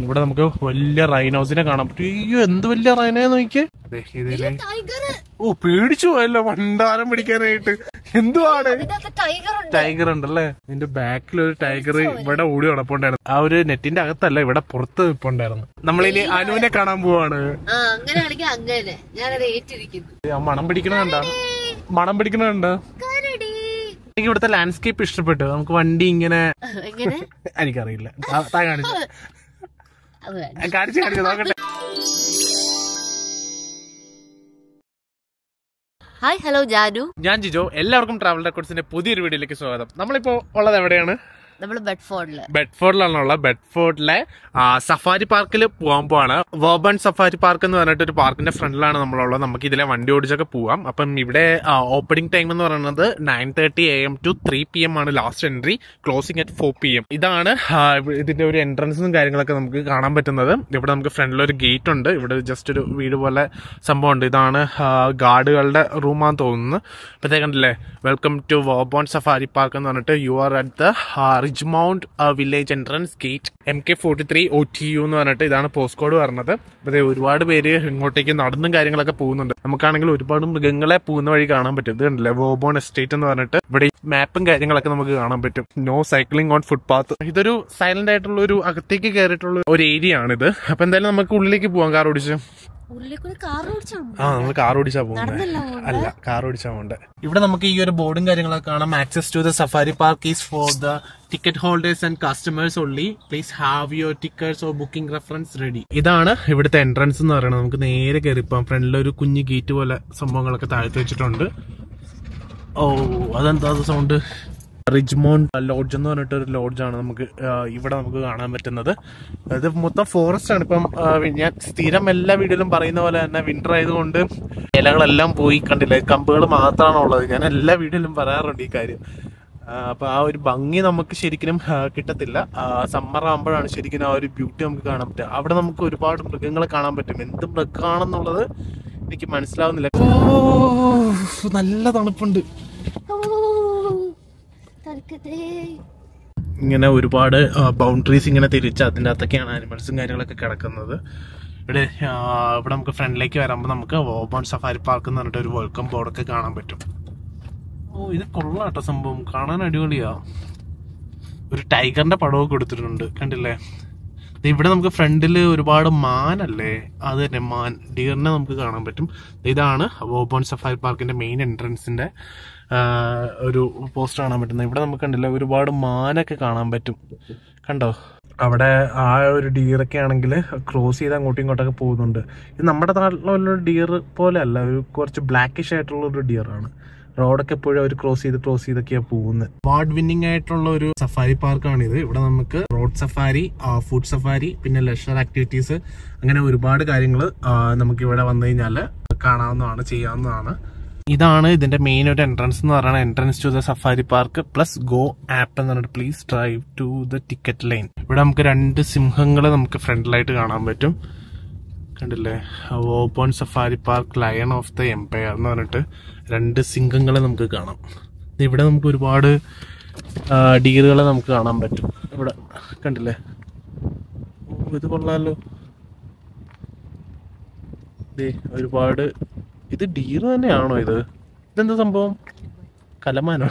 ഇവിടെ നമുക്ക് വലിയ റൈനോസിനെ കാണാൻ പറ്റും. അയ്യോ എന്ത് വലിയ റൈനോ നോക്കിയേ. ഓ പേടിച്ചു പോയല്ലോ വണ്ടാരം പിടിക്കാനായിട്ട്. എന്തുവാണ്? ടൈഗർ ഉണ്ട്. ടൈഗർ ഉണ്ടല്ലേ? നിന്റെ ബാക്കിൽ ഒരു ടൈഗർ ഇവിടെ ഓടി നടപ്പുണ്ടായിരുന്നു. ആ ഒരു നെറ്റിന്റെ അകത്തല്ല ഇവിടെ പുറത്ത് നിൽപ്പുണ്ടായിരുന്നു നമ്മളിനി അനുവിനെ കാണാൻ പോവാണ്. ആ അങ്ങനെ കണ്ട മണം മണം പിടിക്കണുണ്ട് കരടി. എനിക്ക് ഇവിടുത്തെ ലാൻഡ്സ്കേപ്പ് ഇഷ്ടപ്പെട്ടു. നമുക്ക് വണ്ടി ഇങ്ങനെ എനിക്കറിയില്ല. കാണിച്ചു. കാണിച്ചു. നോക്കട്ടെ. Hi hello Janu. ഞാൻ ജിജോ. എല്ലാവർക്കും ട്രാവൽ റെക്കോർഡ്സിന്റെ പുതിയൊരു വീഡിയോയിലേക്ക് സ്വാഗതം. നമ്മളിപ്പോ ഉള്ളത് എവിടെയാണ്? ബെഡ്ഫോർഡിൽ. ബെഡ്ഫോർഡിലാണുള്ള ബെഡ്ഫോർഡിലെ സഫാരി പാർക്കിൽ പോകാൻ പോവാണ്. വോബൺ സഫാരി പാർക്ക് എന്ന് പറഞ്ഞിട്ട് ഒരു പാർക്കിന്റെ ഫ്രണ്ടിലാണ് നമ്മളുള്ളത്. നമുക്ക് ഇതിലെ വണ്ടി ഓടിച്ചൊക്കെ പോവാം. അപ്പം ഇവിടെ ഓപ്പണിംഗ് ടൈം എന്ന് പറയുന്നത് nine thirty A M two three P M ആണ് last entry closing at four P M ഇതാണ് ഇതിന്റെ ഒരു എൻട്രൻസും കാര്യങ്ങളൊക്കെ നമുക്ക് കാണാൻ പറ്റുന്നത്. ഇവിടെ നമുക്ക് ഫ്രണ്ടിൽ ഒരു ഗേറ്റ് ഉണ്ട്. ഇവിടെ ജസ്റ്റ് ഒരു വീട് പോലെ സംഭവം ഉണ്ട് ഇതാണ് ഗാർഡുകളുടെ റൂമാന്ന് തോന്നുന്നു. ഇപ്പത്തേ കണ്ടില്ലേ? Welcome to Woburn Safari Park എന്ന് പറഞ്ഞിട്ട് you are at the rich mount village entrance gate M K forty three O T U എന്ന് പറഞ്ഞിട്ട് ഇതാണ് പോസ്റ്റ് കോഡ് പറഞ്ഞത്. അതെ ഒരുപാട് പേര് ഇങ്ങോട്ടേക്ക് നടന്നും കാര്യങ്ങളൊക്കെ പോകുന്നുണ്ട്. നമുക്കാണെങ്കിൽ ഒരുപാട് മൃഗങ്ങളെ പോകുന്ന വഴി കാണാൻ പറ്റും. ഇത് കണ്ടില്ലേ? വോബോൺ എസ്റ്റേറ്റ് എന്ന് പറഞ്ഞിട്ട് ഇവിടെ മാപ്പും കാര്യങ്ങളൊക്കെ നമുക്ക് കാണാൻ പറ്റും. നോ സൈക്ലിംഗ് ഓൺ ഫുട്പാത്ത് ഇതൊരു സൈലന്റ് ആയിട്ടുള്ള ഒരു അകത്തേക്ക് കയറിയിട്ടുള്ള ഒരു ഏരിയ ആണിത്. അപ്പൊ എന്തായാലും നമുക്ക് ഉള്ളിലേക്ക് പോകാം കാർ ഓടിച്ച്. ആ നമ്മൾ കാർ ഓടിച്ചാ പോകുന്നത് അല്ല കാർ ഓടിച്ചാ പോകണ്ടേ ഇവിടെ നമുക്ക് ഈ ഒരു ബോർഡും കാര്യങ്ങളൊക്കെ കാണാം. Access to the safari park is for the ticket holders and customers only please have your tickets or booking reference ready ഇതാണ് ഇവിടുത്തെ എൻട്രൻസ് എന്ന് പറയുന്നത്. നമുക്ക് നേരെ കയറിപ്പോ ഫ്രണ്ടിൽ ഒരു കുഞ്ഞ് ഗേറ്റ് പോലെ സംഭവങ്ങളൊക്കെ താഴ്ത്തി വെച്ചിട്ടുണ്ട്. ഓ അതെന്താ സൗണ്ട് റിജ്മോണ്ട് ലോഡ്ജ് എന്ന് പറഞ്ഞിട്ട് ഒരു ലോഡ്ജാണ് നമുക്ക് ഇവിടെ നമുക്ക് കാണാൻ പറ്റുന്നത്. അത് മൊത്തം ഫോറസ്റ്റ് ആണ്. ഇപ്പം ഞാൻ സ്ഥിരം എല്ലാ വീഡിയോയിലും പറയുന്ന പോലെ തന്നെ വിന്റർ ആയതുകൊണ്ട് ഇലകളെല്ലാം പോയി കണ്ടില്ല. കമ്പുകൾ മാത്രമാണ് ഉള്ളത്. ഞാൻ എല്ലാ വീഡിയോയിലും പറയാറുണ്ട് ഈ കാര്യം. അപ്പോൾ അപ്പൊ ആ ഒരു ഭംഗി നമുക്ക് ശരിക്കും കിട്ടത്തില്ല. സമ്മർ ആകുമ്പോഴാണ് ശരിക്കും ആ ഒരു ബ്യൂട്ടി നമുക്ക് കാണാൻ പറ്റുക. അവിടെ നമുക്ക് ഒരുപാട് മൃഗങ്ങളെ കാണാൻ പറ്റും. എന്ത് മൃഗമാണെന്നുള്ളത് എനിക്ക് മനസ്സിലാവുന്നില്ല. ഓ നല്ല തണുപ്പുണ്ട്. ഇങ്ങനെ ഒരുപാട് ബൗണ്ടറീസ് ഇങ്ങനെ തിരിച്ച് അതിന്റെ അകത്തൊക്കെയാണ് ആനിമൽസും കാര്യങ്ങളൊക്കെ കിടക്കുന്നത്. ഇവിടെ ഇവിടെ നമുക്ക് ഫ്രണ്ടിലേക്ക് വരുമ്പോൾ നമുക്ക് വോബോൺ സഫാരി പാർക്ക് എന്ന് പറഞ്ഞിട്ട് ഒരു വെൽക്കം ബോർഡൊക്കെ കാണാൻ പറ്റും. ഓ ഇത് കൊള്ളാട്ടോ സംഭവം. കാണാൻ അടിപൊളിയാ. ഒരു ടൈഗറിന്റെ പടമൊക്കെ കൊടുത്തിട്ടുണ്ട് കണ്ടില്ലേ? ഇവിടെ നമുക്ക് ഫ്രണ്ടിൽ ഒരുപാട് മാനല്ലേ? അത് തന്നെ മാൻ ഡിയറിനെ നമുക്ക് കാണാൻ പറ്റും. ഇതാണ് വോബോൺ സഫാരി പാർക്കിന്റെ മെയിൻ എൻട്രൻസിന്റെ ഒരു പോസ്റ്റർ കാണാൻ പറ്റുന്നത്. ഇവിടെ നമുക്ക് കണ്ടില്ല ഒരുപാട് മാനൊക്കെ കാണാൻ പറ്റും. കണ്ടോ? അവിടെ ആ ഒരു ഡിയറൊക്കെ ആണെങ്കിൽ ക്രോസ് ചെയ്ത് അങ്ങോട്ടും ഇങ്ങോട്ടൊക്കെ പോകുന്നുണ്ട്. ഇത് നമ്മുടെ നാട്ടിലുള്ള ഡിയർ പോലെ അല്ല ഒരു കുറച്ച് ബ്ലാക്കിഷ് ആയിട്ടുള്ള ഒരു ഡിയറാണ്. റോഡൊക്കെ എപ്പോഴും അവർ ക്രോസ് ചെയ്ത് ക്രോസ് ചെയ്തൊക്കെയാണ് പോകുന്നത് അവാർഡ് വിന്നിംഗ് ആയിട്ടുള്ള ഒരു സഫാരി പാർക്കാണ് ഇത് ഇവിടെ നമുക്ക് റോഡ് സഫാരി ഫുഡ് സഫാരി പിന്നെ ലെഷർ ആക്ടിവിറ്റീസ് അങ്ങനെ ഒരുപാട് കാര്യങ്ങൾ നമുക്ക് ഇവിടെ വന്നു കഴിഞ്ഞാൽ കാണാവുന്നതാണ് ചെയ്യാവുന്നതാണ്. ഇതാണ് ഇതിന്റെ മെയിൻ ഒരു എൻട്രൻസ് എന്ന് പറയുന്നത്. Entrance to the safari park plus go app എന്ന് പറഞ്ഞിട്ട് please drive to the ticket line ഇവിടെ നമുക്ക് രണ്ട് സിംഹങ്ങൾ നമുക്ക് ഫ്രണ്ടിലായിട്ട് കാണാൻ പറ്റും. കണ്ടില്ലേ? Open safari park lion of the empire എന്ന് പറഞ്ഞിട്ട്. രണ്ട് സിംഗങ്ങളെ നമുക്ക് കാണാം. ഇവിടെ നമുക്ക് ഒരുപാട് ഡീറുകളെ നമുക്ക് കാണാൻ പറ്റും. ഇവിടെ കണ്ടില്ലേ? ഇത് കൊള്ളാമല്ലോ ദേ ഒരുപാട് ഇത് ഡീർ തന്നെയാണോ ഇത്? ഇതെന്താ സംഭവം? കലമാനോ?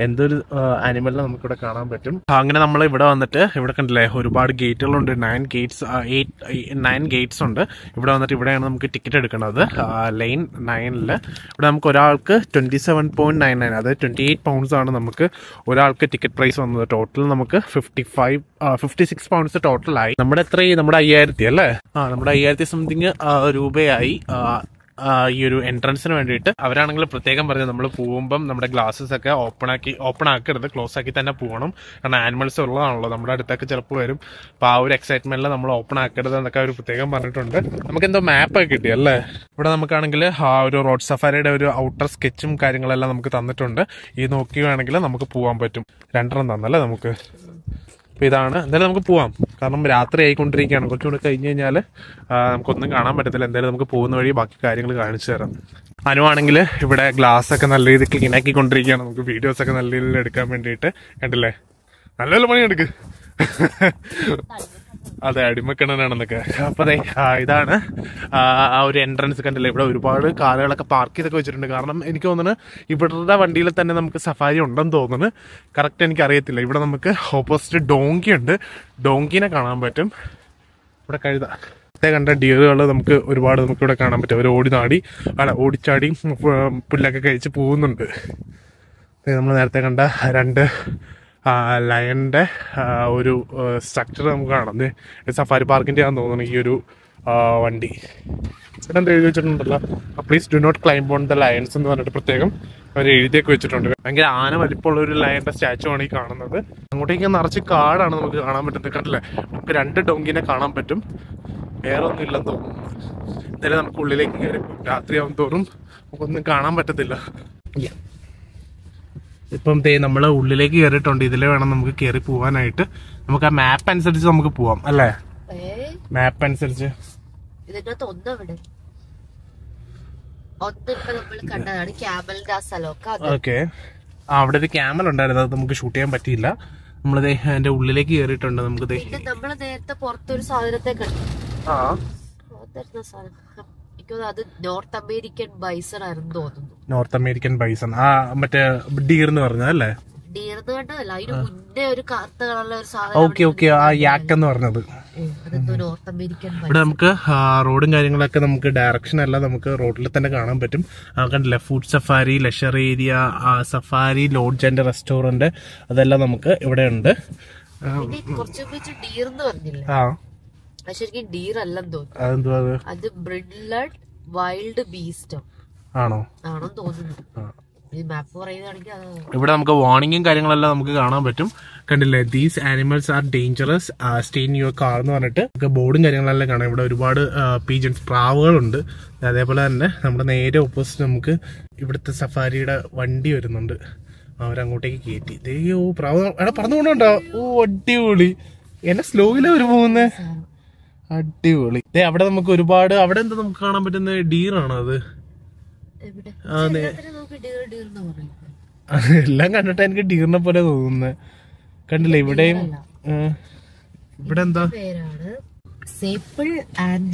എന്തൊരു ആനിമലിനെ നമുക്കിവിടെ കാണാൻ പറ്റും. അങ്ങനെ നമ്മൾ ഇവിടെ വന്നിട്ട് ഇവിടെ കണ്ടില്ലേ ഒരുപാട് ഗേറ്റുകളുണ്ട്. നയൻ ഗേറ്റ്സ് നയൻ ഗേറ്റ്സ് ഉണ്ട്. ഇവിടെ വന്നിട്ട് ഇവിടെയാണ് നമുക്ക് ടിക്കറ്റ് എടുക്കുന്നത് ലൈൻ നയനിൽ ഇവിടെ നമുക്ക് ഒരാൾക്ക് twenty seven point nine nine അതായത് ട്വന്റി എയ്റ്റ് പൗണ്ട്സ് ആണ് നമുക്ക് ഒരാൾക്ക് ടിക്കറ്റ് പ്രൈസ് വന്നത്. ടോട്ടൽ നമുക്ക് fifty five fifty six pounds ടോട്ടലായി നമ്മുടെ എത്രയായി? നമ്മുടെ അയ്യായിരത്തി അല്ലേ? ആ നമ്മുടെ അയ്യായിരത്തി സംതിങ് രൂപയായി. ഈ ഒരു എൻട്രൻസിന് വേണ്ടിയിട്ട് അവരാണെങ്കിൽ പ്രത്യേകം പറഞ്ഞു നമ്മൾ പോകുമ്പം നമ്മുടെ ഗ്ലാസ്സസ് ഒക്കെ ഓപ്പൺ ആക്കി ഓപ്പൺ ആക്കരുത് ക്ലോസ് ആക്കി തന്നെ പോകണം. കാരണം ആനിമൽസ് ഉള്ളതാണല്ലോ നമ്മുടെ അടുത്തൊക്കെ ചിലപ്പോൾ വരും. അപ്പൊ ആ ഒരു എക്സൈറ്റ്മെന്റിൽ നമ്മൾ ഓപ്പൺ ആക്കരുത് എന്നൊക്കെ അവർ പ്രത്യേകം പറഞ്ഞിട്ടുണ്ട്. നമുക്ക് എന്തോ മാപ്പ് ഒക്കെ കിട്ടി അല്ലേ? ഇവിടെ നമുക്കാണെങ്കിൽ ആ ഒരു റോഡ് സഫാരിയുടെ ഒരു ഔട്ടർ സ്കെച്ചും കാര്യങ്ങളെല്ലാം നമുക്ക് തന്നിട്ടുണ്ട്. ഈ നോക്കുകയാണെങ്കിൽ നമുക്ക് പോകാൻ പറ്റും. രണ്ടെണ്ണം തന്നല്ലേ നമുക്ക്? അപ്പോൾ ഇതാണ്. എന്തായാലും നമുക്ക് പോവാം. കാരണം രാത്രി ആയിക്കൊണ്ടിരിക്കുകയാണ്. കുറച്ചുകൂടി കഴിഞ്ഞ് കഴിഞ്ഞാൽ നമുക്കൊന്നും കാണാൻ പറ്റത്തില്ല. എന്തായാലും നമുക്ക് പോകുന്ന വഴി ബാക്കി കാര്യങ്ങൾ കാണിച്ചു തരാം. അനുവാണെങ്കിൽ ഇവിടെ ഗ്ലാസ് ഒക്കെ നല്ല രീതിയിൽ ക്ലീൻ ആക്കിക്കൊണ്ടിരിക്കുകയാണ്. നമുക്ക് വീഡിയോസ് ഒക്കെ നല്ല രീതിയിൽ എടുക്കാൻ വേണ്ടിയിട്ട്. കണ്ടില്ലേ? നല്ല നല്ല പണിയെടുക്ക്. അതെ അടിമക്കിണനാണെന്നൊക്കെ. അപ്പൊ അതെ ഇതാണ് ആ ഒരു എൻട്രൻസ് കണ്ടില്ലേ? ഇവിടെ ഒരുപാട് കാറുകളൊക്കെ പാർക്ക് ചെയ്തൊക്കെ വെച്ചിട്ടുണ്ട്. കാരണം എനിക്ക് തോന്നുന്നു ഇവിടുത്തെ വണ്ടിയിൽ തന്നെ നമുക്ക് സഫാരി ഉണ്ടെന്ന് തോന്നുന്നു. കറക്റ്റ് എനിക്ക് അറിയത്തില്ല ഇവിടെ നമുക്ക് ഓപ്പോസിറ്റ് ഡോങ്കി ഉണ്ട്. ഡോങ്കിനെ കാണാൻ പറ്റും. ഇവിടെ കഴുത. കണ്ട ഡിയറുകൾ നമുക്ക് ഒരുപാട് നമുക്ക് ഇവിടെ കാണാൻ പറ്റും. അവർ ഓടി നാടി അല്ല ഓടിച്ചാടി പുല്ലൊക്കെ കഴിച്ച് പോകുന്നുണ്ട്. നമ്മൾ നേരത്തെ കണ്ട രണ്ട് ലയന്റെ ഒരു സ്ട്രക്ചർ നമുക്ക് കാണാം. സഫാരി പാർക്കിന്റെ ആണെന്ന് തോന്നുന്നു ഈ ഒരു വണ്ടി. ചേട്ടൻ എന്താ എഴുതി വെച്ചിട്ടുണ്ടല്ലോ. Please do not climb on the lions എന്ന് പറഞ്ഞിട്ട് പ്രത്യേകം അവർ എഴുതിയൊക്കെ വെച്ചിട്ടുണ്ട്. ഭയങ്കര ആന വലിപ്പമുള്ള ഒരു ലയന്റെ സ്റ്റാച്ചു ആണ് ഈ കാണുന്നത്. അങ്ങോട്ടേക്ക് നിറച്ച് കാടാണ് നമുക്ക് കാണാൻ പറ്റുന്നത്. കണ്ടില്ലേ? നമുക്ക് രണ്ട് ഡോങ്കിനെ കാണാൻ പറ്റും. വേറെ ഒന്നും ഇല്ലെന്ന് തോന്നുന്നു. എന്തായാലും നമുക്ക് ഉള്ളിലേക്ക് കയറി രാത്രിയാവും തോറും നമുക്കൊന്നും കാണാൻ പറ്റത്തില്ല. ഇപ്പം ദേ നമ്മൾ ഉള്ളിലേക്ക് കയറിയിട്ടുണ്ട് ഇതിലെ വേണം നമുക്ക് കയറി പോവാനായിട്ട്. നമുക്ക് ആ മാപ്പ് അനുസരിച്ച് നമുക്ക് പോവാം അല്ലേ? മാപ്പ് അനുസരിച്ച്. ഓക്കെ. ആ അവിടെ ഒരു ക്യാമൽ ഉണ്ടായിരുന്നു. അത് നമുക്ക് ഷൂട്ട് ചെയ്യാൻ പറ്റിയില്ല. നമ്മൾ അതിന്റെ ഉള്ളിലേക്ക് കയറിയിട്ടുണ്ട് നമുക്ക് നമ്മൾ നേരത്തെ പുറത്തൊരു സാധനത്തെ കണ്ടു ആ. പുറത്തിരുന്ന സാധനം എനിക്ക് തോന്നുന്നു അത് നോർത്ത് അമേരിക്കൻ ബൈസൺ ആയിരുന്നു തോന്നുന്നു. North American bison. ആ മറ്റേ ഡീർ എന്ന് പറഞ്ഞതല്ലേ ഡീർ എന്ന് കണ്ടതല്ല അതിന് മുന്നേ ഒരു കറുത്ത കളറിലെ ഒരു സാധനം ഓക്കെ ഓക്കെ ആ യാക്ക് എന്ന് പറഞ്ഞത്. ഇവിടെ നമുക്ക് റോഡും കാര്യങ്ങളൊക്കെ നമുക്ക് ഡയറക്ഷൻ അല്ല നമുക്ക് റോഡിൽ തന്നെ കാണാൻ പറ്റും. കണ്ടില്ലേ food safari leisure area safari lodge and restaurant അതെല്ലാം നമുക്ക് ഇവിടെ ഉണ്ട്. ആ, ശരിക്കും ഡീർ അല്ലെന്ന് തോന്നുന്നു അത്? ബ്രിഡ്ലഡ് വൈൽഡ് ബീസ്റ്റോ. ആണോ? ആണോ തോന്നുന്നു. ഇവിടെ നമുക്ക് വാർണിങ്ങും കാര്യങ്ങളെല്ലാം നമുക്ക് കാണാൻ പറ്റും. കണ്ടില്ലേ these animals are dangerous stay in your car എന്ന് പറഞ്ഞിട്ട് നമുക്ക് ബോർഡും കാര്യങ്ങളെല്ലാം കാണാം. ഇവിടെ ഒരുപാട് പീജൻസ് പ്രാവുകളുണ്ട്. അതേപോലെ തന്നെ നമ്മുടെ നേരെ ഓപ്പോസിറ്റ് നമുക്ക് ഇവിടുത്തെ സഫാരിയുടെ വണ്ടി വരുന്നുണ്ട്. അവരങ്ങോട്ടേക്ക് കയറ്റി ദയ്യോ പ്രാവ്. എടാ പറന്നു കൊണ്ടുണ്ടോ ഓ അടിപൊളി. എന്നെ സ്ലോയിലെ ഒരു പോകുന്നേ. അടിപൊളി. ദേ അവിടെ നമുക്ക് ഒരുപാട് അവിടെ എന്താ നമുക്ക് കാണാൻ പറ്റുന്ന ഡീറാണോ അത്? എല്ലാം കണ്ടിട്ട് എനിക്ക് ഡീറിനെ പോലെ തോന്നുന്നത് കണ്ടില്ലേ ഇവിടെയും ഇവിടെ എന്താ? സേപ്പിൾ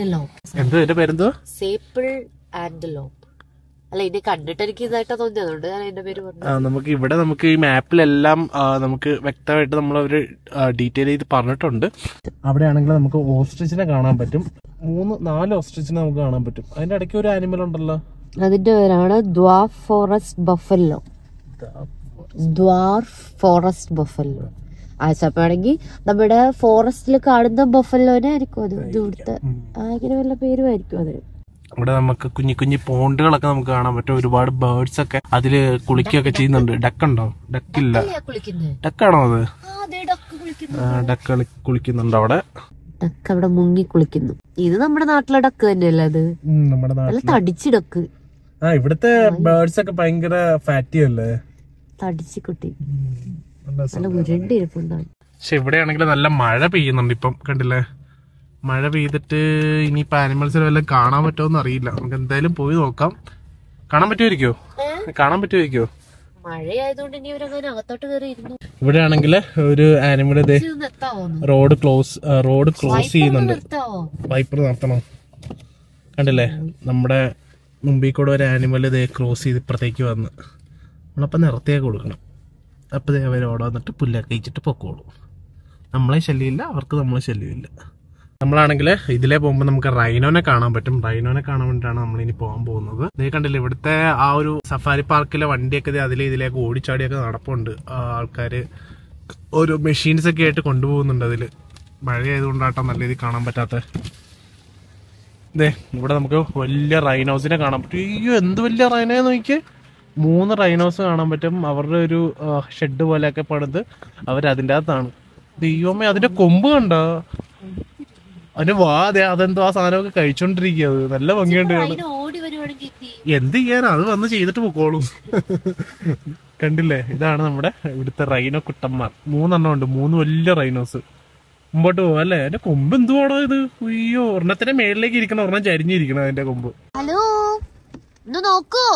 ലോക്ക് എന്താ പേരെന്തോ സേപ്പിൾ ആൻഡലോപ്പ് അല്ല ഇനി കണ്ടിട്ട് എനിക്ക് ഇതായിട്ടാ തോന്നിയത്. അതുകൊണ്ട് ഞാൻ എന്റെ പേര് പറഞ്ഞു. നമുക്ക് ഇവിടെ നമുക്ക് ഈ മാപ്പിലെല്ലാം നമുക്ക് വ്യക്തമായിട്ട് നമ്മൾ അവർ ഡീറ്റെയിൽ ചെയ്ത് പറഞ്ഞിട്ടുണ്ട്. അവിടെയാണെങ്കിൽ നമുക്ക് ഓസ്ട്രിച്ചിനെ കാണാൻ പറ്റും. മൂന്ന് നാല് ഓസ്ട്രിച്ചിനെ നമുക്ക് കാണാൻ പറ്റും. അതിന്റെ ഇടയ്ക്ക് ഒരു ആനിമൽ ഉണ്ടല്ലോ. അതിന്റെ പേരാണ് dwarf forest buffalo. Dwarf forest buffalo. ആ ചപ്പാണെങ്കിൽ നമ്മുടെ ഫോറസ്റ്റിൽ കാണുന്ന ബഫല്ലോനെ ആയിരിക്കും. അത് ഇവിടുത്തെ ആ, ഇങ്ങനെ വല്ല പേരുമായിരിക്കും അത്. ഇവിടെ നമുക്ക് കുഞ്ഞു കുഞ്ഞു പോണ്ടുകളൊക്കെ നമുക്ക് കാണാൻ പറ്റും. ഒരുപാട് ബേർഡ്സ് ഒക്കെ അതിൽ കുളിക്കുകയൊക്കെ ചെയ്യുന്നുണ്ട്. ഡക്ക് ഉണ്ടോ ഡക്കില്ല ഡക്കാണോ അത്? ഡക്ക് കുളിക്കുന്നു. ഡക്ക് കുളിക്കുന്നുണ്ട് അവിടെ. ഡക്ക് അവിടെ മുങ്ങി കുളിക്കുന്നു. ഇത് നമ്മുടെ നാട്ടിലെ ഡക്ക് തന്നെയല്ലേ അത്? നമ്മുടെ തടിച്ച് ഡക്ക്. ആ ഇവിടുത്തെ ബേർഡ്സ് ഒക്കെ ഭയങ്കര ഫാറ്റി അല്ലേ? തടിച്ച് കുട്ടി. നല്ല ഉരുണ്ടിരിപ്പുണ്ടാവും പക്ഷെ ഇവിടെയാണെങ്കിൽ നല്ല മഴ പെയ്യുന്നുണ്ട് ഇപ്പം. കണ്ടില്ലേ? മഴ പെയ്തിട്ട് ഇനിയിപ്പോ ആനിമൽസിനെ വല്ലതും കാണാൻ പറ്റുമോ അറിയില്ല നമുക്ക് എന്തായാലും പോയി നോക്കാം. കാണാൻ പറ്റുമായിരിക്കോ? കാണാൻ പറ്റുമായിരിക്കോ? ഇവിടെ ആണെങ്കിൽ ഒരു animal road close road close ചെയ്യുന്നുണ്ട്. വൈപ്പർ നടത്തണം കണ്ടില്ലേ? നമ്മുടെ മുമ്പിൽ കൂടെ ഒരു ആനിമൽ ഇതേ ക്രോസ് ചെയ്ത് ഇപ്പുറത്തേക്ക് വന്ന്. നമ്മളപ്പം നിർത്തിയാൽ കൊടുക്കണം. അപ്പോൾ ഇതേ അവർ അവിടെ വന്നിട്ട് പുല്ലൊക്കെ കഴിച്ചിട്ട് പൊക്കോളൂ. നമ്മളെ ശല്യമില്ല അവർക്ക് നമ്മളെ ശല്യമില്ല. നമ്മളാണെങ്കിൽ ഇതിലേ പോകുമ്പോൾ നമുക്ക് റൈനോനെ കാണാൻ പറ്റും. റൈനോനെ കാണാൻ വേണ്ടിയിട്ടാണ് നമ്മൾ ഇനി പോകാൻ പോകുന്നത്. ഇതേ കണ്ടില്ലേ ഇവിടുത്തെ ആ ഒരു സഫാരി പാർക്കിലെ വണ്ടിയൊക്കെ അതിലെ ഇതിലേക്ക് ഓടിച്ചാടിയൊക്കെ നടപ്പുണ്ട്. ആൾക്കാർ ഒരു മെഷീൻസ് ഒക്കെ ആയിട്ട് കൊണ്ടുപോകുന്നുണ്ട് അതിൽ മഴയായതുകൊണ്ടാട്ടോ നല്ല രീതിയിൽ കാണാൻ പറ്റാത്ത. ദേ ഇവിടെ നമുക്ക് വലിയ റൈനോസിനെ കാണാൻ പറ്റും. അയ്യോ എന്ത് വലിയ റൈനോ നോക്കി മൂന്ന് റൈനോസ് കാണാൻ പറ്റും. അവരുടെ ഒരു ഷെഡ് പോലെയൊക്കെ പണിത് അവർ അതിന്റെ അകത്താണ്. ദൈവമേ അതിന്റെ കൊമ്പ് കണ്ടോ? അവന് വാ അതെ അതെന്തോ ആ സാധനമൊക്കെ കഴിച്ചോണ്ടിരിക്കുക അത്. നല്ല ഭംഗിയുണ്ട് എന്ത് ചെയ്യും? ചെയ്യാനാ അത് വന്ന് ചെയ്തിട്ട് പൊക്കോളും. കണ്ടില്ലേ? ഇതാണ് നമ്മുടെ ഇവിടുത്തെ റൈനോ കുട്ടന്മാർ. മൂന്നെണ്ണം ഉണ്ട്. മൂന്ന് വലിയ റൈനോസ് മുമ്പോട്ട് പോവാ അല്ലേ? എന്റെ കൊമ്പ് എന്തുവാണോ ഇത്? അയ്യോ ഒരെണ്ണത്തിന്റെ മേളിലേക്ക് ഇരിക്കണം ഒരെണ്ണം ചരിഞ്ഞിരിക്കണം അതിന്റെ കൊമ്പ്. ഹലോ? നോക്കൂ.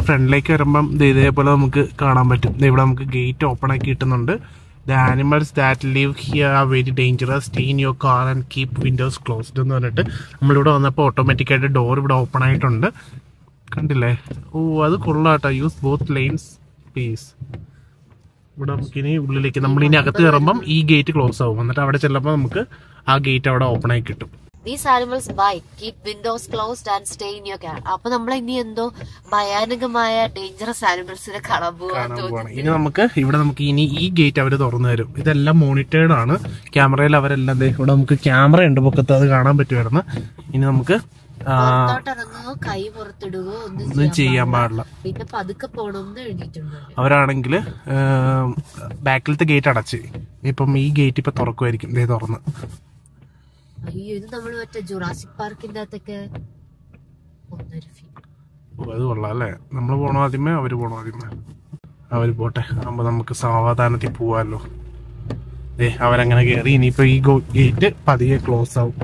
ഫ്രണ്ടിലേക്ക് വരുമ്പം ദേ ഇതേപോലെ നമുക്ക് കാണാൻ പറ്റും. ദേ ഇവിടെ നമുക്ക് ഗേറ്റ് ഓപ്പൺ ആക്കി കിട്ടുന്നുണ്ട്. The animals that live here are very dangerous stay in your car and keep windows closed എന്ന് പറഞ്ഞിട്ട് നമ്മളിവിടെ വന്നപ്പോൾ ഓട്ടോമാറ്റിക്കായിട്ട് ഡോർ ഇവിടെ ഓപ്പൺ ആയിട്ടുണ്ട്. കണ്ടില്ലേ? ഓ അത് കൊള്ളാട്ടോ. യൂസ് ബോത്ത് ലൈൻസ് പ്ലീസ് ഇവിടെ നമുക്കിനി ഉള്ളിലേക്ക് നമ്മൾ ഇനി അകത്ത് കയറുമ്പം ഈ ഗേറ്റ് ക്ലോസ് ആവും. എന്നിട്ട് അവിടെ ചെല്ലുമ്പോൾ നമുക്ക് ആ ഗേറ്റ് അവിടെ ഓപ്പൺ ആയി കിട്ടും. These animals by keep windows closed and stay in your can അപ്പൊ നമ്മൾ ഇനി എന്തോ ഭയാനകമായ ഡേഞ്ചറസ് ആനിമൽസിനെ കാണാൻ പോവാണ്. ഇനി നമുക്ക് ഇവിടെ നമുക്ക് ഇനി ഈ ഗേറ്റ് അവർ തുറന്നു തരും. ഇതെല്ലാം മോണിറ്റേർഡ് ആണ്. ക്യാമറയിൽ അവരെല്ലാം ഇവിടെ നമുക്ക് ക്യാമറ ഉണ്ട് പൊക്കത്ത് അത് കാണാൻ പറ്റുമായിരുന്നു. ഇനി നമുക്ക് ഒന്നും ചെയ്യാൻ പാടില്ല. പിന്നെ പതുക്കെ പോണമെന്ന് എഴുതിയിട്ടുണ്ട്. അവരാണെങ്കിൽ ബാക്കിലത്തെ ഗേറ്റ് അടച്ച്. ഇപ്പം ഈ ഗേറ്റ് ഇപ്പൊ തുറക്കുമായിരിക്കും. ദേ തുറന്ന്. അയ്യോ ഇത് നമ്മൾ മറ്റേ ജുറാസിക് പാർക്കിന്റെ അകത്തൊക്കെ ഒന്നര അത് നമ്മൾ പോണോ ആദ്യമേ അവർ പോണോ ആദ്യമേ. അവർ പോട്ടെ. ആകുമ്പോ നമുക്ക് സമാധാനത്തിൽ പോവാല്ലോ ഏ അവരങ്ങനെ കയറി ഇനിയിപ്പോ ഈ ഗേറ്റ് പതിയെ ക്ലോസ് ആവും.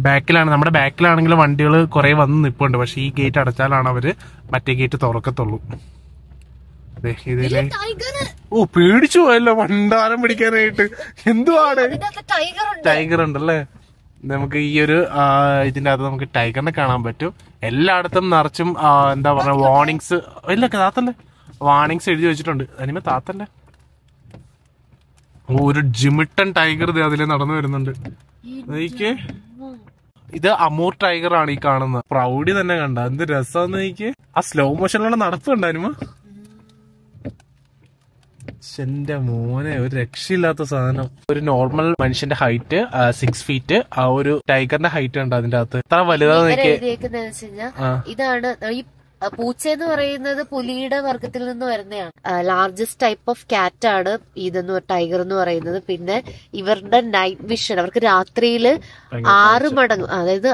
ബാക്കിലാണ് നമ്മുടെ ബാക്കിലാണെങ്കിൽ വണ്ടികൾ കുറെ വന്ന് നിപ്പുണ്ട്. പക്ഷെ ഈ ഗേറ്റ് അടച്ചാലാണ് അവർ മറ്റേ ഗേറ്റ് തുറക്കത്തുള്ളൂ. ഇതിലെ ഓ പേടിച്ചു പോയല്ലോ. വണ്ടാരം പിടിക്കാനായിട്ട്. എന്തുവാണ് ടൈഗർ ഉണ്ടല്ലേ? നമുക്ക് ഈ ഒരു ഇതിന്റെ അകത്ത് നമുക്ക് ടൈഗറിനെ കാണാൻ പറ്റും. എല്ലായിടത്തും നിറച്ചും എന്താ പറയുക വാർണിങ്സ് ഇല്ല താത്തല്ലേ? വാർണിങ്സ് എഴുതി വെച്ചിട്ടുണ്ട്. അനിമ താത്തല്ലേ? ഒരു ജിമിട്ടൻ ടൈഗർ അതിലെ നടന്നു വരുന്നുണ്ട്. ഇത് അമൂർ ടൈഗർ ആണ് ഈ കാണുന്നത്. പ്രൗഡി തന്നെ കണ്ട. എന്ത് രസമാന്ന് നോക്കിയേ. ആ സ്ലോ മോഷനിലുള്ള നടപ്പ് കണ്ട അനിമ? എന്റെ മോനെ ഒരു രക്ഷയില്ലാത്ത സാധനം. ഒരു നോർമൽ മനുഷ്യന്റെ ഹൈറ്റ് സിക്സ് ഫീറ്റ് ആ ഒരു ടൈഗറിന്റെ ഹൈറ്റ് ഉണ്ട് അതിന്റെ അകത്ത്? കഴിഞ്ഞാൽ ആ. ഇതാണ് ഈ പൂച്ച എന്ന് പറയുന്നത് പുലിയുടെ വർഗത്തിൽ നിന്ന് വരുന്നതാണ്. ലാർജസ്റ്റ് ടൈപ്പ് ഓഫ് കാറ്റ് ആണ് ഇതെന്ന് ടൈഗർ എന്ന് പറയുന്നത്. പിന്നെ ഇവരുടെ നൈറ്റ് വിഷൻ അവർക്ക് രാത്രിയിൽ ആറ് മടങ്ങ് അതായത്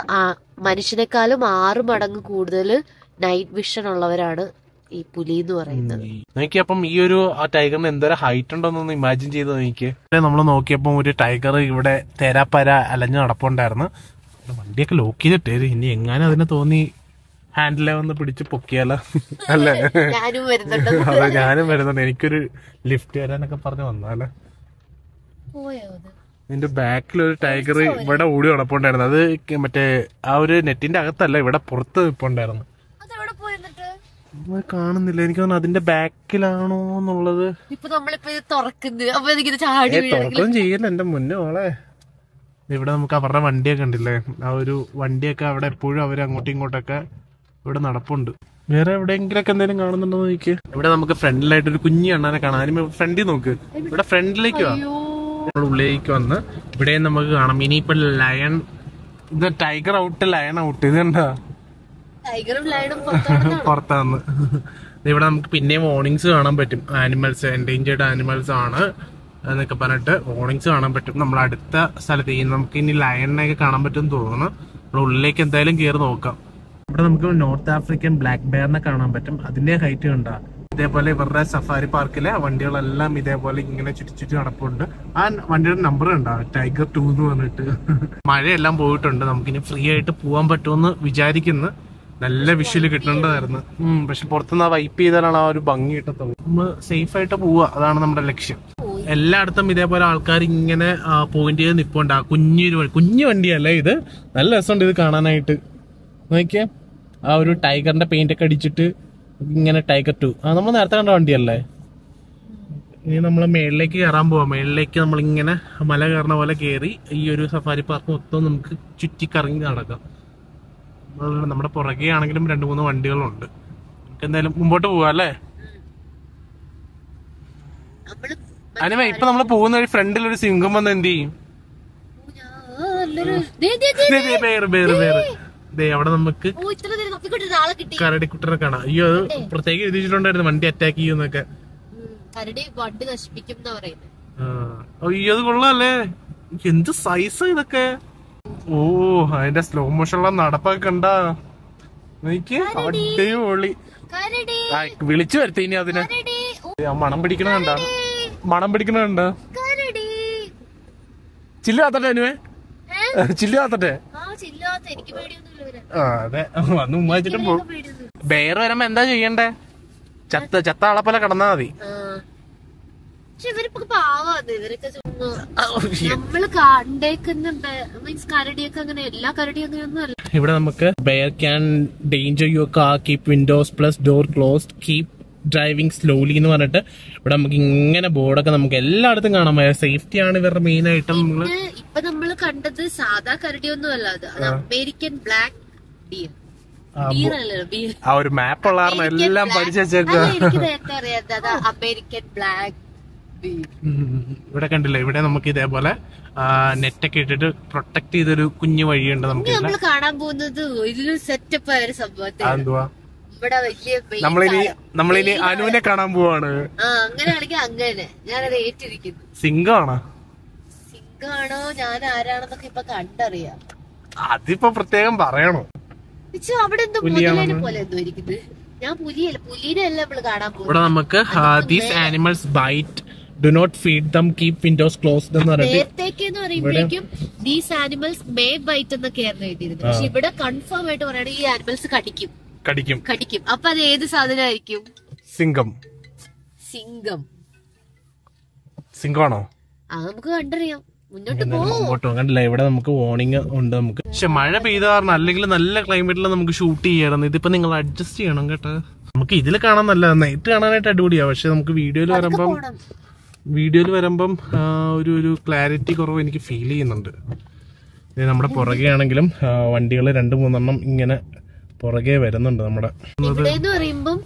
മനുഷ്യനേക്കാളും ആറ് മടങ്ങ് കൂടുതൽ നൈറ്റ് വിഷൻ ഉള്ളവരാണ് ഈ പുലി എന്ന് പറയുന്നത്. നോക്കി അപ്പം ഈ ഒരു ആ ടൈഗറിന് എന്തൊരു ഹൈറ്റ് ഉണ്ടോന്നൊന്ന് ഇമാജിൻ ചെയ്ത് നോക്കി നമ്മൾ നോക്കിയപ്പോ ഒരു ടൈഗർ ഇവിടെ തേരാപ്പര അലഞ്ഞു നടപ്പുണ്ടായിരുന്നു. വണ്ടിയൊക്കെ ലോക്ക് ചെയ്തിട്ടേ ഇനി എങ്ങാനും അതിനെ തോന്നി ഹാൻഡിലെ വന്ന് പിടിച്ച് പൊക്കിയാലോ? അല്ലേ? അതെ ഞാനും വരുന്നുണ്ട്. എനിക്കൊരു ലിഫ്റ്റ് വരാനൊക്കെ പറഞ്ഞു വന്നാലേ നിന്റെ ബാക്കിൽ ഒരു ടൈഗർ ഇവിടെ ഓടി നടപ്പുണ്ടായിരുന്നു. അത് മറ്റേ ആ ഒരു നെറ്റിന്റെ അകത്തല്ല ഇവിടെ പുറത്ത് നിപ്പുണ്ടായിരുന്നു. കാണുന്നില്ല. എനിക്ക് തോന്നുന്നു അതിന്റെ ബാക്കിലാണോ എന്നുള്ളത്. ഇപ്പൊ നമ്മളിപ്പോ അപ്പൊ എനിക്കിത് ചാടി ചെയ്യല്ല. എന്റെ മുന്നേ മോളെ. ഇവിടെ നമുക്ക് അവരുടെ വണ്ടിയൊക്കെ ഉണ്ടല്ലേ? ആ ഒരു വണ്ടിയൊക്കെ അവിടെ എപ്പോഴും അവർ അങ്ങോട്ടും ഇങ്ങോട്ടൊക്കെ ഇവിടെ നടപ്പുണ്ട്. വേറെ എവിടെയെങ്കിലൊക്കെ എന്തെങ്കിലും കാണുന്നുണ്ടോ നോക്കി ഇവിടെ നമുക്ക് ഫ്രണ്ടിലായിട്ട് ഒരു കുഞ്ഞി അണ്ണാനെ കാണാം. അതിന് ഫ്രണ്ടിൽ നോക്ക്. ഇവിടെ ഫ്രണ്ടിലേക്ക് വാ. ഉള്ളിലേക്ക് വന്ന് ഇവിടെ നമുക്ക് കാണാം. ഇനിയിപ്പോ ലയൺ. ഇത് ടൈഗർ ഔട്ട് ലയൺ ഔട്ട്. ഇത് കണ്ടാ? പുറത്താന്ന്. ഇവിടെ നമുക്ക് പിന്നെയും വാർണിങ്സ് കാണാൻ പറ്റും. ആനിമൽസ് എൻഡേഞ്ചേർഡ് ആനിമൽസ് ആണ് എന്നൊക്കെ പറഞ്ഞിട്ട് വാർണിങ്സ് കാണാൻ പറ്റും. നമ്മൾ അടുത്ത സ്ഥലത്ത് ഈ നമുക്ക് ഇനി ലയണിനെയൊക്കെ കാണാൻ പറ്റും തോന്നുന്നു. നമ്മൾ ഉള്ളിലേക്ക് എന്തായാലും കയറി നോക്കാം. ഇവിടെ നമുക്ക് നോർത്ത് ആഫ്രിക്കൻ ബ്ലാക്ക് ബെയറിനെ കാണാൻ പറ്റും. അതിന്റെ ഹൈറ്റ് കണ്ടാ. ഇതേപോലെ ഇവരുടെ സഫാരി പാർക്കിലെ വണ്ടികളെല്ലാം ഇതേപോലെ ഇങ്ങനെ ചുറ്റി ചുറ്റി നടപ്പുണ്ട്. ആ വണ്ടിയുടെ നമ്പർ കണ്ടാ. ടൈഗർ ടു എന്ന് പറഞ്ഞിട്ട്. മഴയെല്ലാം പോയിട്ടുണ്ട്. നമുക്കിനി ഫ്രീ ആയിട്ട് പോകാൻ പറ്റുമെന്ന് വിചാരിക്കുന്നു. നല്ല വിഷ്വൽ കിട്ടേണ്ടതായിരുന്നു. പക്ഷെ പുറത്തുനിന്ന് ആ വൈപ്പ് ചെയ്താലാണ് ആ ഒരു ഭംഗി കിട്ടത്തുള്ളൂ. നമ്മൾ സേഫ് ആയിട്ട് പോവുക അതാണ് നമ്മുടെ ലക്ഷ്യം. എല്ലായിടത്തും ഇതേപോലെ ആൾക്കാർ ഇങ്ങനെ പോയിന്റ് ചെയ്ത് നിപ്പുണ്ട്. ആ കുഞ്ഞൊരു വഴി കുഞ്ഞു വണ്ടിയല്ലേ ഇത്? നല്ല രസമുണ്ട് ഇത് കാണാനായിട്ട്. നോക്കിയേ. ആ ഒരു ടൈഗറിന്റെ പെയിന്റ് ഒക്കെ അടിച്ചിട്ട് ഇങ്ങനെ ടൈഗർ ടു ആ നമ്മൾ നേരത്തെ കണ്ട വണ്ടിയല്ലേ? ഇനി നമ്മൾ മേളിലേക്ക് കയറാൻ പോവാം. മേളിലേക്ക് നമ്മൾ ഇങ്ങനെ മല കയറുന്ന പോലെ കയറി ഈ ഒരു സഫാരി പാർക്ക് മൊത്തം നമുക്ക് ചുറ്റിക്കറങ്ങി നടക്കാം. നമ്മളുടെ- നമ്മുടെ പുറകെ ആണെങ്കിലും രണ്ട് മൂന്ന് വണ്ടികളുണ്ട്. നമുക്ക് എന്തായാലും മുമ്പോട്ട് പോവാ അല്ലേ? അനിമ ഇപ്പൊ നമ്മൾ പോകുന്ന വഴി ഫ്രണ്ടിൽ ഒരു സിംഗം വന്ന് എന്ത് ചെയ്യും? അവിടെ നമുക്ക് കരടിക്കുട്ടനെ കാണാം. അയ്യോ അത് പ്രത്യേകം എഴുതിയിട്ടുണ്ടായിരുന്നു വണ്ടി അറ്റാക്ക് ചെയ്യുന്നൊക്കെ. അയ്യോ അത് കൊള്ളാല്ലേ എന്ത് സൈസ് ഇതൊക്കെ? ഓ അതിന്റെ സ്ലോ മോഷനുള്ള നടപ്പൊക്കെ ഉണ്ടാ. എനിക്ക് അടിപൊളി വിളിച്ചു വരുത്തി ഇനി അതിന്. മണം പിടിക്കണ കണ്ട. മണം പിടിക്കണ കണ്ട. കരടി. ചില്ല് കാത്തട്ടെ അനുവേ? ചില്ലു ചില്ല് കാത്തട്ടെ അതെ. വന്ന് ഉമ്മ വെച്ചിട്ടും പോകും വേറെ ബെയർ വരുമ്പോ എന്താ ചെയ്യണ്ടേ? ചത്ത ചത്ത ആളെ പോലെ കിടന്നാ മതി. പക്ഷെ ഇവരിപ്പോ പാവാന്ന് ഇവരൊക്കെ ചുമ്മാ നമ്മൾ കണ്ടേക്കുന്ന മീൻസ് കരടിയൊക്കെ അങ്ങനെ എല്ലാ കരടിയും അങ്ങനെയൊന്നും അല്ല. ഇവിടെ നമുക്ക് bear can danger you car keep windows plus door closed keep driving slowly എന്ന് പറഞ്ഞിട്ട് ഇവിടെ നമുക്ക് ഇങ്ങനെ ബോർഡൊക്കെ നമുക്ക് എല്ലായിടത്തും കാണാൻ സേഫ്റ്റി ആണ് ഇവരുടെ മെയിൻ ആയിട്ട് നമ്മൾ ഇപ്പൊ നമ്മൾ കണ്ടത് സാധാ കരടിയൊന്നും അല്ല അത്. അമേരിക്കൻ ബ്ലാക്ക് ഡിയർ ആ ഒരു മാപ്പ് ഉള്ള കാരണം എല്ലാം പഠിച്ചു വെച്ചേക്കുക അമേരിക്കൻ ബ്ലാക്ക് ഇവിടെ കണ്ടില്ല? ഇവിടെ നമുക്ക് ഇതേപോലെ നെറ്റൊക്കെ ഇട്ടിട്ട് പ്രൊട്ടക്ട് ചെയ്തൊരു കുഞ്ഞു വഴിയുണ്ട് നമുക്ക് നമ്മൾ കാണാൻ പോകുന്നത് ഒരു സെറ്റപ്പ് ആയ ഒരു സംഭവത്തെ. main നമ്മളിനി അനുവിനെ കാണാൻ പോവാണ്. ആ അങ്ങനെയാണെങ്കിൽ അങ്ങനെ ഞാനത് ഏറ്റിരിക്കുന്നു. സിംഗാണ്? സിംഗാണോ? ഞാൻ ആരാണെന്നൊക്കെ ഇപ്പൊ കണ്ടറിയാം. അതിപ്പോ പ്രത്യേകം പറയണോ? അവിടെ എന്തോ പോലെ എന്തോ ഇരിക്കുന്നത് ഞാൻ പുലിയല്ല പുലിനെ അല്ല നമ്മൾ കാണാൻ പോകുന്നത്. ഇവിടെ നമുക്ക് these animals bite do not feed them keep windows closed എന്ന് പറയുമ്പോഴേക്കും ദീസ് ആനിമൽസ് മേ ബൈറ്റ് എന്നൊക്കെയായിരുന്നു എഴുതിയിരുന്നത്. പക്ഷെ ഇവിടെ കൺഫേം ആയിട്ട് പറയുന്നത് ഈ ആനിമൽസ് കടിക്കും. കടിക്കും. കടിക്കും. അപ്പൊ അത് ഏത് സാധനമായിരിക്കും? സിംഗം. സിംഗം. സിംഗമാണോ? അത് നമുക്ക് കണ്ടറിയാം. കണ്ടില്ല ഇവിടെ നമുക്ക് വാർണിംഗ് ഉണ്ട് നമുക്ക്. പക്ഷെ മഴ പെയ്ത കാരണം അല്ലെങ്കിൽ നല്ല ക്ലൈമറ്റിൽ നമുക്ക് ഷൂട്ട് ചെയ്യണം. ഇതിപ്പോ നിങ്ങൾ അഡ്ജസ്റ്റ് ചെയ്യണം കേട്ടോ. നമുക്ക് ഇതിൽ കാണാൻ നല്ല നൈറ്റ് കാണാനായിട്ട് അടിപൊളിയാ. പക്ഷെ നമുക്ക് വീഡിയോയിൽ വരുമ്പം വീഡിയോയിൽ വരുമ്പം ഒരു ഒരു ക്ലാരിറ്റി കുറവ് എനിക്ക് ഫീൽ ചെയ്യുന്നുണ്ട്. ഇനി നമ്മുടെ പുറകെ ആണെങ്കിലും വണ്ടികൾ രണ്ട് മൂന്നെണ്ണം ഇങ്ങനെ പുറകെ വരുന്നുണ്ട് നമ്മുടെ. പറയുമ്പം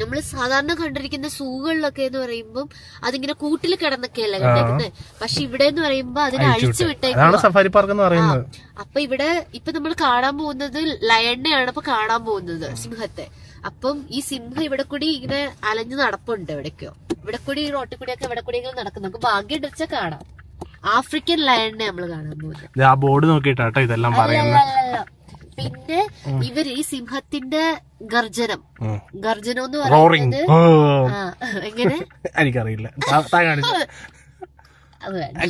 നമ്മൾ സാധാരണ കണ്ടിരിക്കുന്ന സൂകളിലൊക്കെ എന്ന് പറയുമ്പോൾ അതിങ്ങനെ കൂട്ടിൽ കിടന്നൊക്കെയല്ലേ കണ്ടേക്കുന്നത് പക്ഷെ ഇവിടെ എന്ന് പറയുമ്പോ അതിനെ അഴിച്ചു അതാണ് സഫാരി പാർക്ക് എന്ന് പറയുന്നത്. അപ്പൊ ഇവിടെ ഇപ്പൊ നമ്മൾ കാണാൻ പോകുന്നത് ലയണ്ണയാണ് ഇപ്പൊ കാണാൻ പോകുന്നത് സിംഹത്തെ. അപ്പം ഈ സിംഹം ഇവിടെ കൂടി ഇങ്ങനെ അലഞ്ഞു നടപ്പുണ്ട് എവിടേക്കോ. ഇവിടെ കൂടി ഈ റോട്ടിൽ കൂടിയൊക്കെ ഇവിടെ കൂടി ഇങ്ങനെ നടക്കും. നമുക്ക് ഭാഗ്യം വെച്ചാൽ കാണാം. ആഫ്രിക്കൻ ലയണിനെ നമ്മൾ കാണാൻ പോകുന്നത്. ആ ബോർഡ് നോക്കിയിട്ടാട്ടോ ഇതെല്ലാം പറയുന്നത് പിന്നെ ഇവർ ഈ സിംഹത്തിന്റെ ഗർജനം. ഗർജനം എന്ന് പറയുന്നത് എങ്ങനെ? എനിക്കറിയില്ല.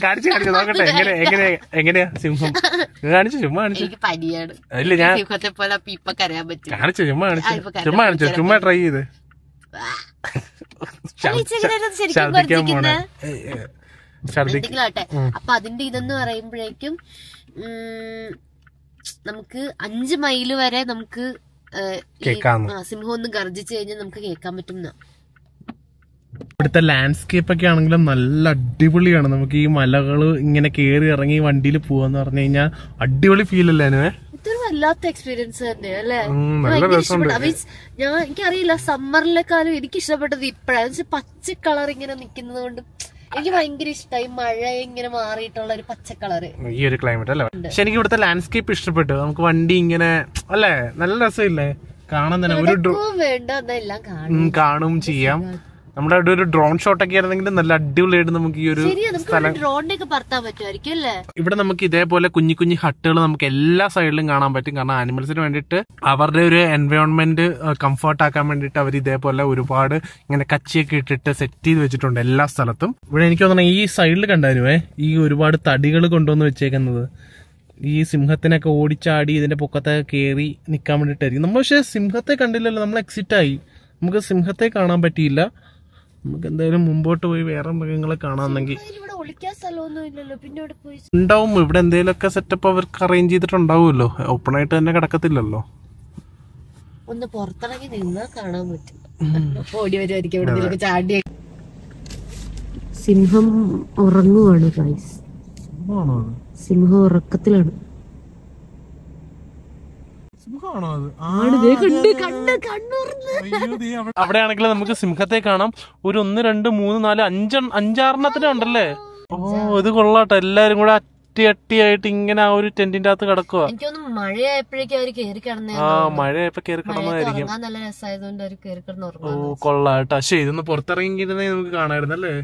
കാണിച്ചു കാണിച്ചു നോക്കട്ടെ. എങ്ങനെ എങ്ങനെ എങ്ങനെയാ സിംഹം? കാണിച്ചു ചുമ്മാ കാണിച്ചു. എനിക്ക് പനിയാണ്. ഇല്ല ഞാൻ സിംഹത്തെ പോലെ ഇപ്പൊ കരയാൻ പറ്റും കാണിച്ചു ചുമ്മാ കാണിച്ചു. ചുമ്മാ കാണിച്ചു ചുമ്മാ ട്രൈ ചെയ്ത്. ഛർദിക്കാൻ പോണേ. ഗർജിക്കുന്ന ഏയ്, ഏയ്. ഛർദിക്ക എന്തെങ്കിലും ആട്ടെ അപ്പൊ അതിന്റെ ഇതെന്ന് പറയുമ്പോഴേക്കും നമുക്ക് അഞ്ച് മൈൽ വരെ നമുക്ക്. സിംഹം ഒന്ന് ഗർജിച്ചു കഴിഞ്ഞാൽ നമുക്ക് കേൾക്കാൻ പറ്റും ന്നാ. ഇവിടുത്തെ ലാൻഡ്സ്കേപ്പ് ഒക്കെ ആണെങ്കിലും നല്ല അടിപൊളിയാണ്. നമുക്ക് ഈ മലകൾ ഇങ്ങനെ കേറി ഇറങ്ങി വണ്ടിയിൽ പോവാന്ന് പറഞ്ഞു കഴിഞ്ഞാൽ അടിപൊളി ഫീൽ അല്ലേ അനുവേ? വല്ലാത്ത എക്സ്പീരിയൻസ് അല്ലേ? മീൻസ് ഞാൻ എനിക്കറിയില്ല സമ്മറിലെക്കാളും എനിക്ക് ഇഷ്ടപ്പെട്ടത് ഇപ്പഴാ. പച്ച കളർ ഇങ്ങനെ നിക്കുന്നത് കൊണ്ട് എനിക്ക് ഭയങ്കര ഇഷ്ടമായി മഴ ഇങ്ങനെ മാറിയിട്ടുള്ള ഒരു പച്ച കളറ് ഈ ഒരു ക്ലൈമറ്റ് അല്ലേ? പക്ഷെ എനിക്ക് ഇവിടുത്തെ ലാൻഡ്സ്കേപ്പ് ഇഷ്ടപ്പെട്ടു. നമുക്ക് വണ്ടി ഇങ്ങനെ അല്ലേ? നല്ല രസമില്ലേ? കാണാൻ തന്നെ ഒരു കാണും. ചെയ്യാം. നമ്മുടെ അവിടെ ഒരു ഡ്രോൺ ഷോട്ട് ഒക്കെ ആയിരുന്നെങ്കിൽ നല്ല അടിപൊളിയായിട്ട് നമുക്ക് ഈ ഒരു സ്ഥലം ഇവിടെ നമുക്ക് ഇതേപോലെ കുഞ്ഞു കുഞ്ഞു ഹട്ടുകൾ നമുക്ക് എല്ലാ സൈഡിലും കാണാൻ പറ്റും. കാരണം ആനിമൽസിന് വേണ്ടിയിട്ട് അവരുടെ ഒരു എൻവയോൺമെന്റ് കംഫർട്ട് ആക്കാൻ വേണ്ടിയിട്ട് അവർ ഇതേപോലെ ഒരുപാട് ഇങ്ങനെ കച്ചിയൊക്കെ ഇട്ടിട്ട് സെറ്റ് ചെയ്ത് വെച്ചിട്ടുണ്ട് എല്ലാ സ്ഥലത്തും. ഇവിടെ എനിക്ക് തോന്നുന്നു ഈ സൈഡിൽ കണ്ടായിരുന്നേ ഈ ഒരുപാട് തടികൾ കൊണ്ടുവന്ന് വെച്ചേക്കുന്നത്. ഈ സിംഹത്തിനൊക്കെ ഓടിച്ചാടി ഇതിന്റെ പൊക്കത്തെ കയറി നിൽക്കാൻ വേണ്ടിയിട്ടായിരിക്കും. നമ്മൾ പക്ഷേ സിംഹത്തെ കണ്ടില്ലല്ലോ നമ്മൾ എക്സിറ്റ് ആയി. നമുക്ക് സിംഹത്തെ കാണാൻ പറ്റിയില്ല. നമുക്ക് എന്തായാലും മുമ്പോട്ട് പോയി വേറെ മൃഗങ്ങളെ കാണാന്നെങ്കിൽ ഉണ്ടാവും. ഇവിടെ എന്തെങ്കിലുമൊക്കെ സെറ്റപ്പ് അവർക്ക് അറേഞ്ച് ചെയ്തിട്ടുണ്ടാവുമല്ലോ. ഓപ്പൺ ആയിട്ട് തന്നെ കിടക്കത്തില്ലല്ലോ. ഒന്ന് പുറത്തിറങ്ങി നിന്നാ കാണാൻ പറ്റും. അപ്പൊ ഓടി വരുമായിരിക്കും ഇവിടെ നിന്നൊക്കെ ചാടി. സിംഹം ഉറങ്ങുവാണ് സിംഹം ഉറക്കത്തിലാണ്. കണ്ട് കണ്ട് കണ്ണുറന്ന് അവിടെ ആണെങ്കിൽ നമുക്ക് സിംഹത്തെ കാണാം. ഒരു ഒന്ന് രണ്ട് മൂന്ന് നാല് അഞ്ച് അഞ്ചാറെണ്ണത്തിന് ഉണ്ടല്ലേ ഓ ഇത് കൊള്ളാട്ടോ. എല്ലാരും കൂടെ അട്ടി അട്ടിയായിട്ട് ഇങ്ങനെ ആ ഒരു ടെന്റിന്റെ അകത്ത് കിടക്കുക മഴയായപ്പോഴേക്കും അവർ കയറി കിടന്നേ ആ മഴയപ്പോ കയറി കിടന്നതായിരിക്കും ഉറങ്ങാൻ നല്ല രസമായതുകൊണ്ട് അവർ കയറി കിടന്ന് ഓ കൊള്ളാട്ടാ. ശരി പക്ഷെ ഇതൊന്ന് പുറത്തിറങ്ങിയിരുന്നേ നമുക്ക് കാണായിരുന്നല്ലേ?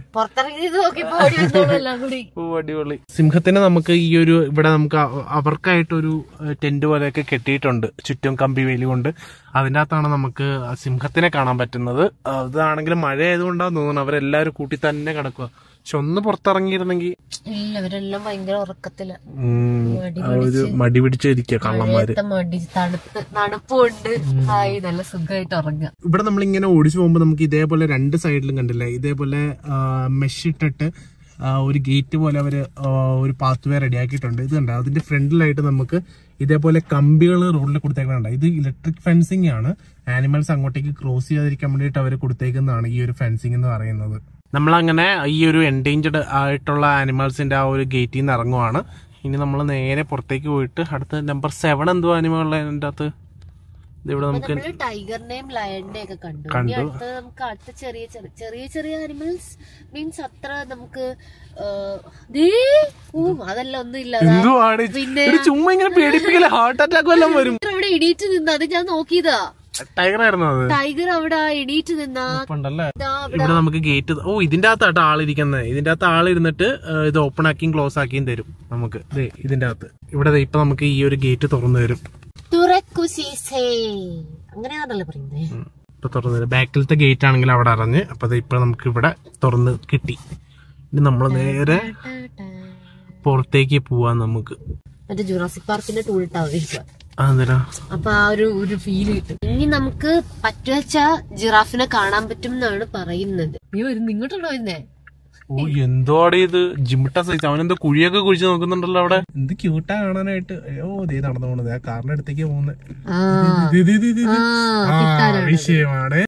ഓ അടിപൊളി. സിംഹത്തിന് നമുക്ക് ഈ ഒരു ഇവിടെ നമുക്ക് അവ- അവർക്കായിട്ടൊരു ടെന്റ് പോലെയൊക്കെ കെട്ടിയിട്ടുണ്ട്. ചുറ്റും കമ്പി വേലി കൊണ്ട്. അതിന്റെ അകത്താണ് നമുക്ക് സിംഹത്തിനെ കാണാൻ പറ്റുന്നത്. അതാണെങ്കിലും മഴ ആയതുകൊണ്ടാന്ന് തോന്നുന്നു. അവരെല്ലാവരും കൂട്ടി തന്നെ കിടക്കുക പക്ഷെ ഒന്ന് പുറത്തിറങ്ങിയിരുന്നെങ്കിൽ ഇല്ല ഇവരെല്ലാം ഭയങ്കര ഉറക്കത്തില. ഉം, ആ ഒരു മടി പിടിച്ചിരിക്കുക കള്ളന്മാര്. മടി തണുത്ത് തണുപ്പുണ്ട്. ഹായ് നല്ല സുഖമായിട്ട് ഉറങ്ങുക ഇവിടെ നമ്മളിങ്ങനെ ഓടിച്ചു പോകുമ്പോൾ നമുക്ക് ഇതേപോലെ രണ്ട് സൈഡിലും കണ്ടില്ല? ഇതേപോലെ മെഷ് ഇട്ടിട്ട് ആ, ഒരു ഗേറ്റ് പോലെ അവർ ഒരു പാത്ത് വേ റെഡിയാക്കിയിട്ടുണ്ട്. ഇത് കണ്ട? അതിന്റെ ഫ്രണ്ടിലായിട്ട് നമുക്ക് ഇതേപോലെ കമ്പികൾ റോഡിൽ കൊടുത്തേക്കുന്നുണ്ട് ഇത് ഇലക്ട്രിക് ഫെൻസിങ് ആണ്. ആനിമൽസ് അങ്ങോട്ടേക്ക് ക്രോസ് ചെയ്യാതിരിക്കാൻ വേണ്ടിയിട്ട് അവർ കൊടുത്തേക്കുന്നതാണ് ഈ ഒരു ഫെൻസിങ് എന്ന് പറയുന്നത്. നമ്മളങ്ങനെ ഈ ഒരു എൻഡേഞ്ചർഡ് ആയിട്ടുള്ള ആനിമൽസിന്റെ ആ ഒരു ഗേറ്റിൽ നിന്ന് ഇറങ്ങുവാണ്. ഇനി നമ്മൾ നേരെ പുറത്തേക്ക് പോയിട്ട് അടുത്ത നമ്പർ സെവൻ എന്തോ ആനിമകളുടെ അതിന്റെ അകത്ത് ഇതിവിടെ നമുക്ക് ടൈഗറിനെയും ലയണിനെയും ഒക്കെ കണ്ടു. അടുത്ത നമുക്ക് അടുത്ത ചെറിയ ചെറിയ ചെറിയ ചെറിയ അനിമൽസ് മീൻസ് അത്ര നമുക്ക് അതെല്ലാം ഒന്നും ഇല്ല. പിന്നെ ചുമ്മാ ഇങ്ങനെ പേടിപ്പിക്കല ഹാർട്ട് അറ്റാക്ക് എല്ലാം വരും. അവിടെ എണീറ്റ് നിന്ന് അത് ഞാൻ നോക്കിയതാ. ടൈഗർ ആയിരുന്നു അത്? ടൈഗർ അവിടെ എണീറ്റ് നിന്നാണ്ടല്ലേ ഇവിടെ നമുക്ക് ഗേറ്റ് ഓ ഇതിന്റെ അകത്താട്ടോ ആളിരിക്കുന്നത് ഇതിന്റെ അകത്ത് ആളിരുന്നിട്ട് ഇത് ഓപ്പൺ ആക്കിയും ക്ലോസ് ആക്കിയും തരും നമുക്ക്. ദേ ഇതിന്റെ അകത്ത്. ഇവിടെ ഇപ്പൊ നമുക്ക് ഈ ഒരു ഗേറ്റ് തുറന്നു തരും. അങ്ങനെയാണല്ലോ പറയുന്നത് ഉം. ഇപ്പൊ തുറന്നു തരും ബാക്കിലത്തെ ഗേറ്റ് ആണെങ്കിൽ അവിടെ അറിഞ്ഞ്. അപ്പൊ ഇപ്പൊ നമുക്ക് ഇവിടെ തുറന്ന് കിട്ടി. ഇനി നമ്മൾ നേരെ പുറത്തേക്ക് പോവാൻ നമുക്ക്. മറ്റേ ജുറാസിക് പാർക്കിന്റെ അപ്പൊ ആ ഒരു ഒരു ഫീൽ കിട്ടും. ഇനി നമുക്ക് പറ്റുവച്ച ജിറാഫിനെ കാണാൻ പറ്റും എന്നാണ് പറയുന്നത്. നീ ഇത് ഇങ്ങോട്ടാണോ വരുന്നേ? ഓ എന്തോടെ ഇത്? ജിമിട്ട സൈസ് അവൻ എന്തോ കുഴിയൊക്കെ കുഴിച്ച് നോക്കുന്നുണ്ടല്ലോ അവിടെ. എന്ത് ക്യൂട്ടാ കാണാനായിട്ട്. ഓ ദേ നടന്നു പോണത്. ആ കാറിന്റെ അടുത്തേക്ക് പോകുന്നത്. വിഷയമാണ്.